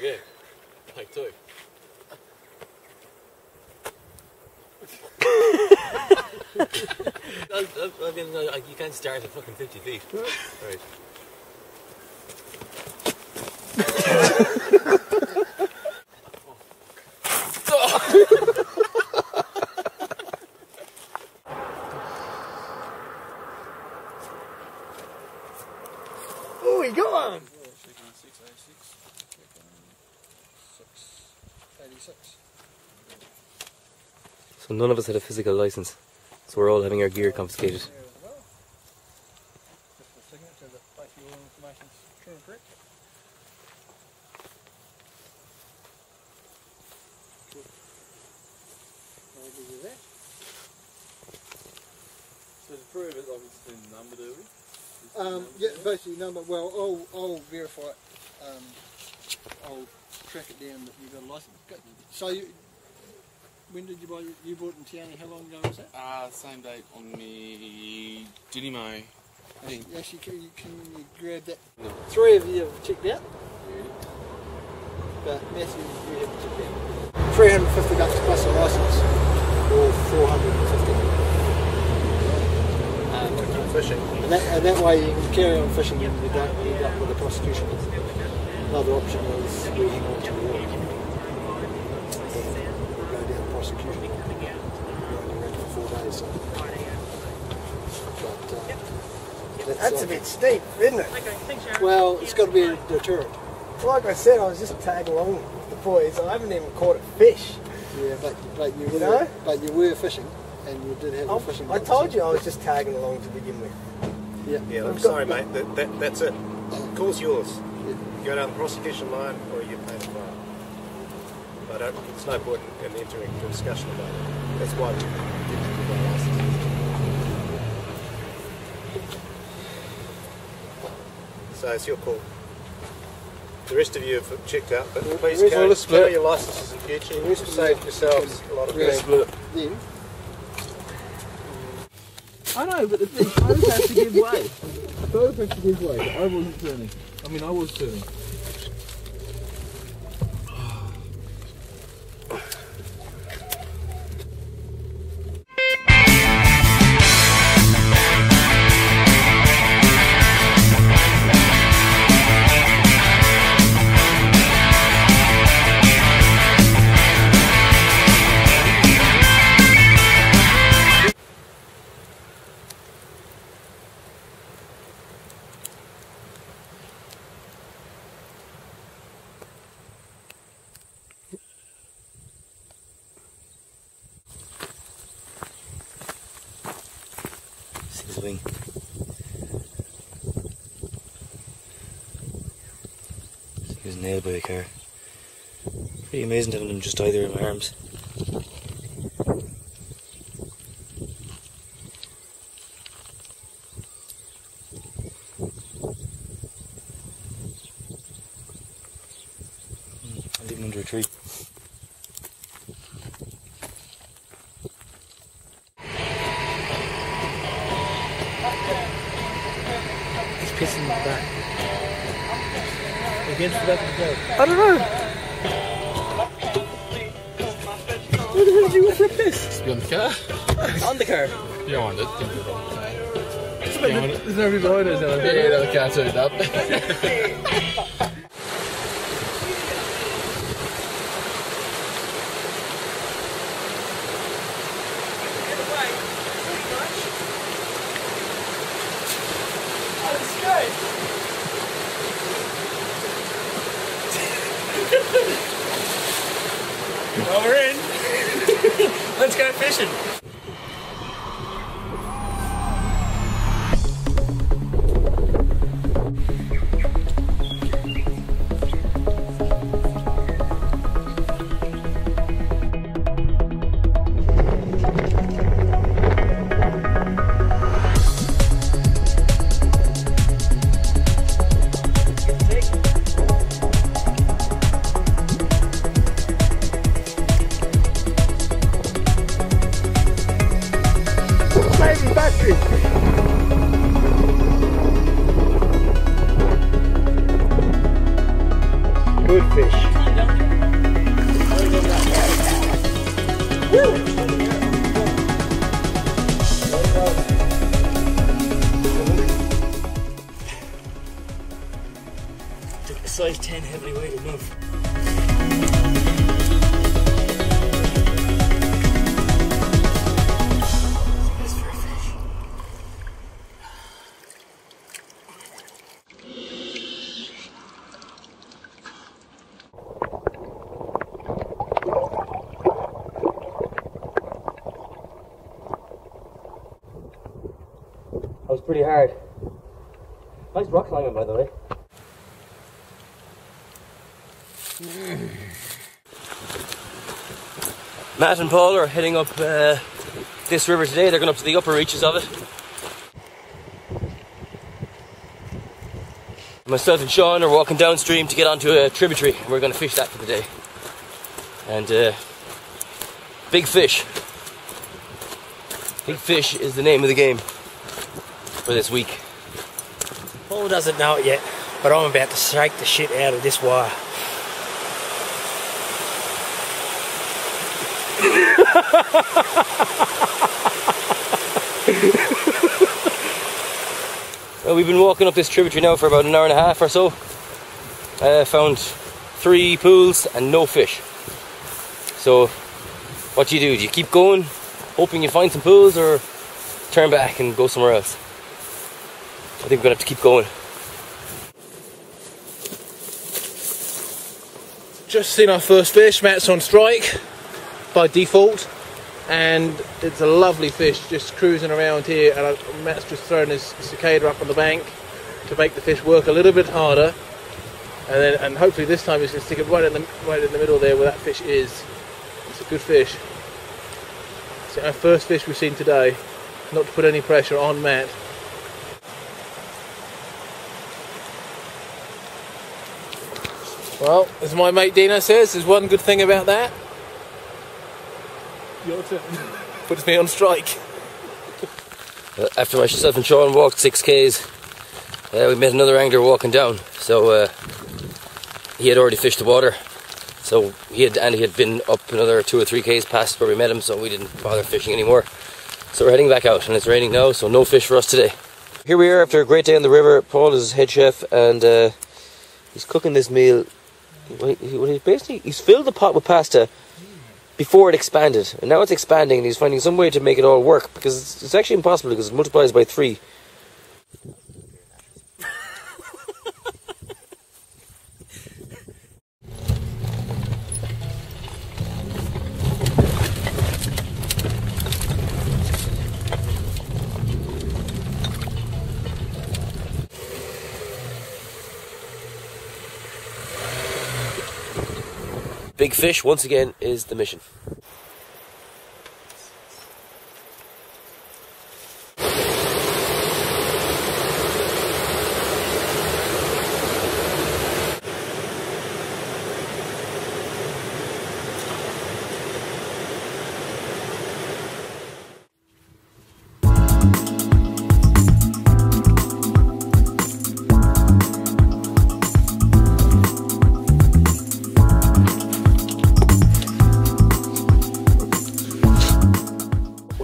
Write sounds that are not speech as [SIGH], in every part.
Okay, take two. I mean, no, you can't start at fucking 50 feet. Right. [LAUGHS] So none of us had a physical license. So we're all having our gear confiscated. So to prove it, obviously, number do we? Um, yeah, basically number. Well, I'll, I'll verify. Um, I'll track it down that you've got a license. So you, when did you buy? You bought it in Te Anau. How long ago was that? Uh, same date on me Dinimo. thing. Actually, can you, can you grab that? Three of you have checked out. But Matthew, you haven't checked out. 350 bucks plus a license, or 450. Um, Fishing. and, that, and that way you can carry on fishing and you don't end up with a prosecution. Another option is we hang on to the water. We'll go down prosecution. We're only around for four days. So. But, uh, That's uh, a bit steep, isn't it? Well, it's got to be a deterrent. Like I said, I was just tagging along with the boys. I haven't even caught a fish. Yeah, but but you, You were, know? but you were fishing, and you did have I, a fishing. I told you I was just tagging along to begin with. Yeah. Yeah, I'm sorry, got- mate. That, that, that's it. Call's yours. Yeah. You go down the prosecution line or you pay the fine. But um, I don't, there's no point in entering into a discussion about it. That's why we did give our license. So it's your call. The rest of you have checked out, but please rest- carry, Well, carry your licenses in future. The You've rest of saved yourselves a lot of Yeah. grief. Split. Then I know, but the thing, both have to give way. Both have to give way. I wasn't turning. I mean, I was turning. Wing. He was nailed by a car. Pretty amazing having him just either in my arms. Hmm, I'll leave him under a tree. He's pissing the back. Against the back of the boat. I don't know. Where the hell did you flip this? Just be on the car. On the car. You don't want it. There's nobody behind us now. Yeah, no, the car turned up. [LAUGHS] We're in. [LAUGHS] Let's go fishing. Good fish. Size 10 heavily weighted. Pretty hard. Nice rock climbing, by the way. Matt and Paul are heading up uh, this river today. They're going up to the upper reaches of it. Myself and Sean are walking downstream to get onto a tributary, and we're going to fish that for the day. And uh, big fish. Big fish is the name of the game for this week. Paul doesn't know it yet, but I'm about to shake the shit out of this wire. [LAUGHS] Well, we've been walking up this tributary now for about an hour and a half or so. Uh, found three pools and no fish. So, what do you do? Do you keep going, hoping you find some pools, or turn back and go somewhere else? I think we're gonna have to keep going. Just seen our first fish. Matt's on strike by default, and it's a lovely fish just cruising around here. And Matt's just thrown his cicada up on the bank to make the fish work a little bit harder, and then and hopefully this time he's going to stick it right in the right in the middle there where that fish is. It's a good fish. It's our first fish we've seen today. Not to put any pressure on Matt. Well, as my mate Dino says, there's one good thing about that. Your turn. [LAUGHS] Puts me on strike. Uh, After myself and Sean walked six k's, uh, we met another angler walking down. So uh, he had already fished the water. So he had and he had been up another two or three k's past where we met him. So we didn't bother fishing anymore. So we're heading back out, and it's raining now, so no fish for us today. Here we are after a great day on the river. Paul is head chef, and uh, he's cooking this meal. Well, he, basically he's filled the pot with pasta before it expanded, and now it's expanding, and he's finding some way to make it all work because it's, it's actually impossible because it multiplies by three. Big fish once again is the mission.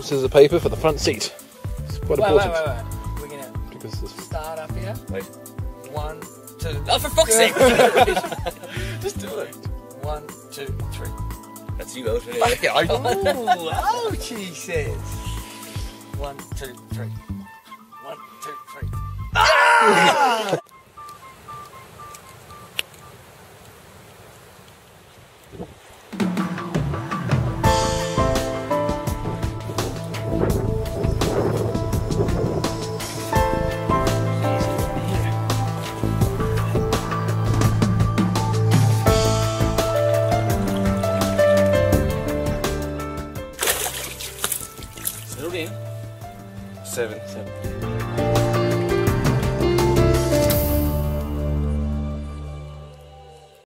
This is a paper for the front seat. It's quite Wait, wait, important. wait, wait. We're gonna Because this start up here. Wait. One, two. Oh, for fuck's sake! [LAUGHS] Just do it. One, two, three. That's you out here. Okay, I. Ooh, ouch, he says. One, two, three. One, two, three. Settled